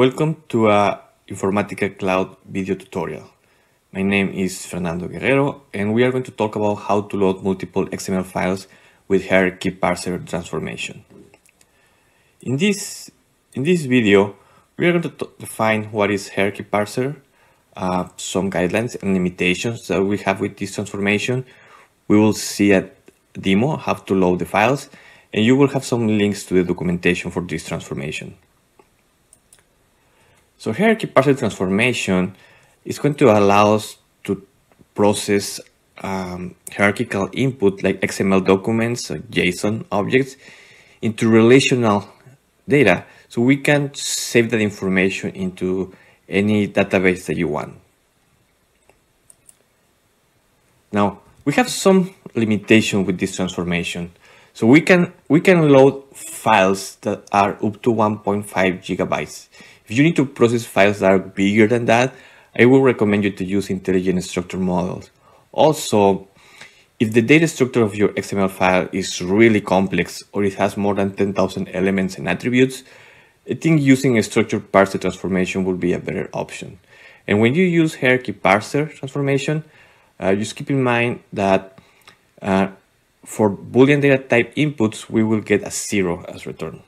Welcome to a Informatica Cloud video tutorial. My name is Fernando Guerrero and we are going to talk about how to load multiple XML files with hierarchy parser transformation. In this, in this video, we are going to define what is hierarchy parser, uh, some guidelines and limitations that we have with this transformation. We will see a demo how to load the files and you will have some links to the documentation for this transformation. So hierarchy parser transformation is going to allow us to process um, hierarchical input like XML documents, JSON objects into relational data. So we can save that information into any database that you want. Now, we have some limitation with this transformation. So we can we can load files that are up to 1.5 gigabytes. If you need to process files that are bigger than that, I will recommend you to use intelligent structure models. Also, if the data structure of your XML file is really complex or it has more than 10,000 elements and attributes, I think using a structured parser transformation would be a better option. And when you use hierarchy parser transformation, uh, just keep in mind that uh, for Boolean data type inputs, we will get a zero as return.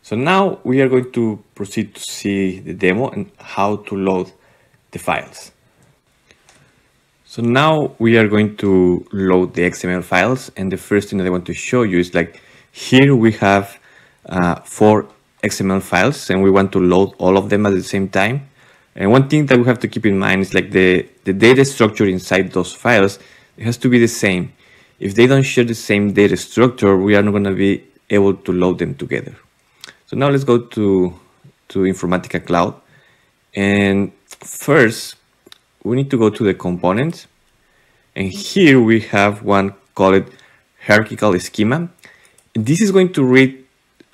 So now we are going to proceed to see the demo and how to load the files. So now we are going to load the XML files and the first thing that I want to show you is like here we have uh, four XML files and we want to load all of them at the same time. And one thing that we have to keep in mind is like the, the data structure inside those files, it has to be the same. If they don't share the same data structure, we are not going to be able to load them together. So now let's go to, to Informatica Cloud. And first, we need to go to the components. And here we have one called hierarchical schema. This is going to read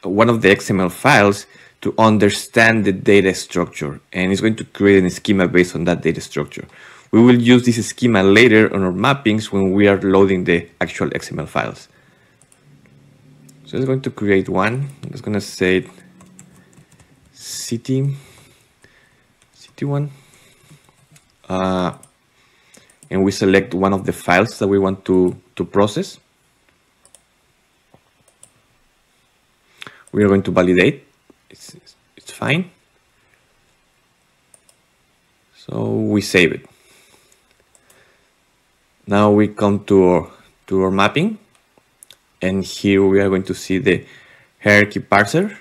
one of the XML files to understand the data structure. And it's going to create a schema based on that data structure. We will use this schema later on our mappings when we are loading the actual XML files. So it's going to create one. I'm just going to say city, city one. Uh, and we select one of the files that we want to, to process. We are going to validate. It's, it's fine. So we save it. Now we come to our, to our mapping and here we are going to see the hierarchy parser.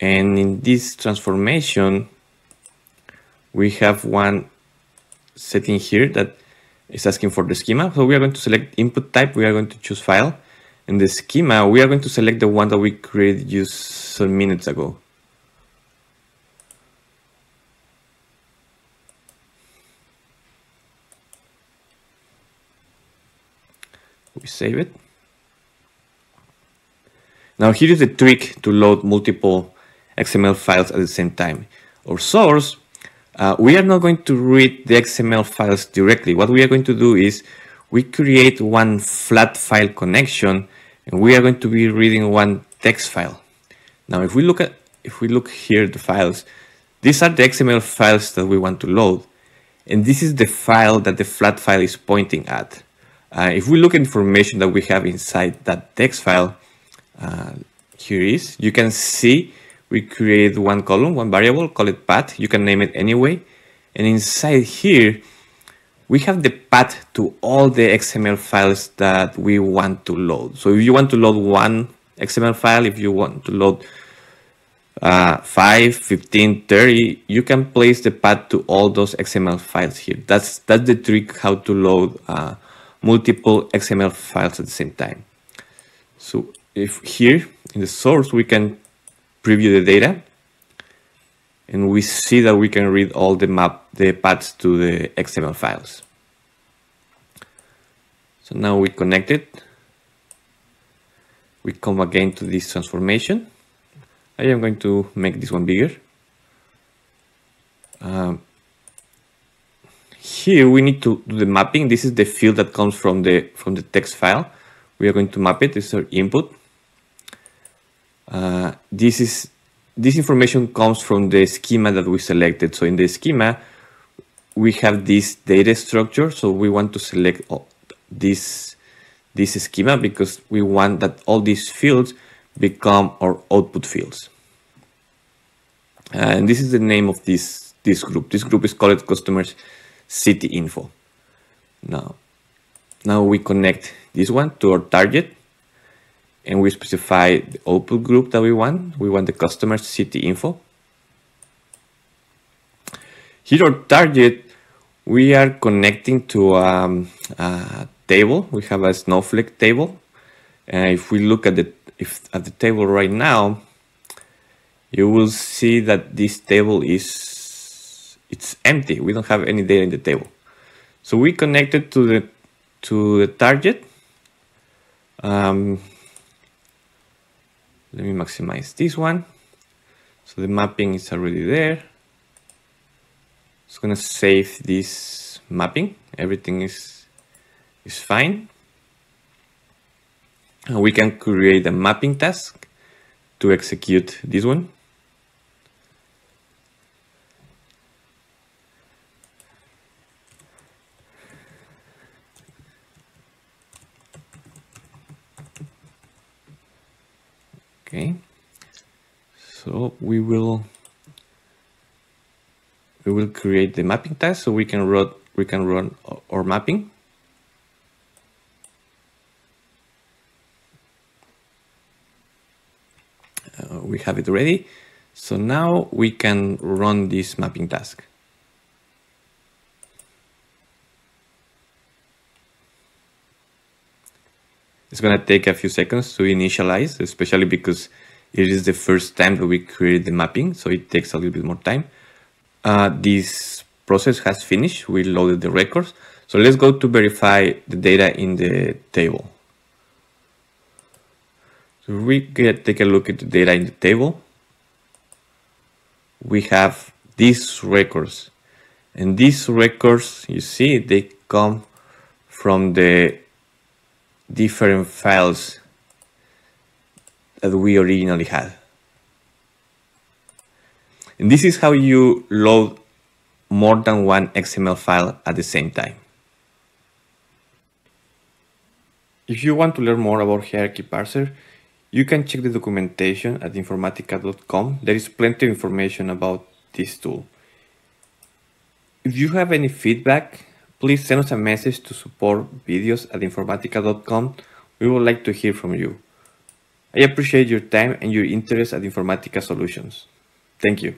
And in this transformation, we have one setting here that is asking for the schema. So we are going to select input type. We are going to choose file. In the schema, we are going to select the one that we created just some minutes ago. We save it. Now here is the trick to load multiple XML files at the same time. Or source, uh, we are not going to read the XML files directly. What we are going to do is we create one flat file connection and we are going to be reading one text file. Now if we look at if we look here the files, these are the XML files that we want to load. And this is the file that the flat file is pointing at. Uh, if we look at information that we have inside that text file, uh, here is, you can see we create one column, one variable, call it path. You can name it anyway. And inside here, we have the path to all the XML files that we want to load. So if you want to load one XML file, if you want to load uh, 5, 15, 30, you can place the path to all those XML files here. That's, that's the trick how to load uh, multiple XML files at the same time. So if here in the source, we can preview the data and we see that we can read all the map, the paths to the XML files. So now we connect it. We come again to this transformation. I am going to make this one bigger. Here we need to do the mapping. This is the field that comes from the from the text file. We are going to map it. This is our input. Uh, this is this information comes from the schema that we selected. So in the schema, we have this data structure. So we want to select this, this schema because we want that all these fields become our output fields. And this is the name of this, this group. This group is called customers city info. Now, now we connect this one to our target and we specify the output group that we want. We want the customer city info. Here our target, we are connecting to um, a table. We have a snowflake table. And if we look at the if at the table right now, you will see that this table is it's empty. We don't have any data in the table. So we connected to the to the target. Um, let me maximize this one. So the mapping is already there. It's gonna save this mapping. Everything is is fine. And we can create a mapping task to execute this one. Okay. So we will we will create the mapping task so we can run we can run our mapping. Uh, we have it ready. So now we can run this mapping task It's going to take a few seconds to initialize, especially because it is the first time that we create the mapping, so it takes a little bit more time. Uh, this process has finished. We loaded the records. So let's go to verify the data in the table. So we get take a look at the data in the table. We have these records. And these records, you see, they come from the different files that we originally had. And this is how you load more than one XML file at the same time. If you want to learn more about Hierarchy Parser, you can check the documentation at informatica.com. There is plenty of information about this tool. If you have any feedback, please send us a message to support videos at informatica.com. We would like to hear from you. I appreciate your time and your interest at Informatica Solutions. Thank you.